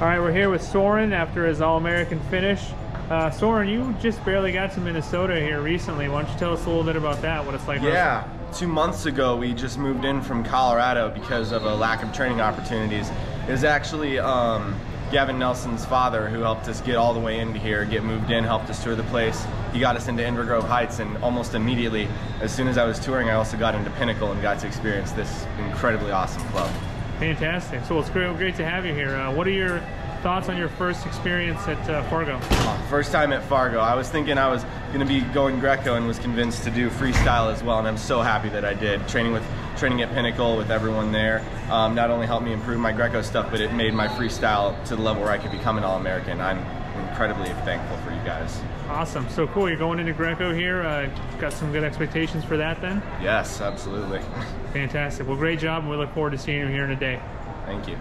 All right, we're here with Soren after his All-American finish. Uh, Soren, you just barely got to Minnesota here recently. Why don't you tell us a little bit about that, what it's like? Yeah, two months ago we just moved in from Colorado because of a lack of training opportunities. It was actually um, Gavin Nelson's father who helped us get all the way into here, get moved in, helped us tour the place. He got us into Inver Grove Heights, and almost immediately, as soon as I was touring, I also got into Pinnacle and got to experience this incredibly awesome club. Fantastic. So it's great, great to have you here. Uh, what are your thoughts on your first experience at uh, Fargo? First time at Fargo. I was thinking I was going to be going Greco and was convinced to do freestyle as well, and I'm so happy that I did. Training with training at Pinnacle with everyone there um, not only helped me improve my Greco stuff, but it made my freestyle to the level where I could become an All-American. I'm incredibly thankful for you guys. Awesome. So cool. You're going into Greco here. Uh, got some good expectations for that then? Yes, absolutely. Fantastic. Well, great job. and We look forward to seeing you here in a day. Thank you.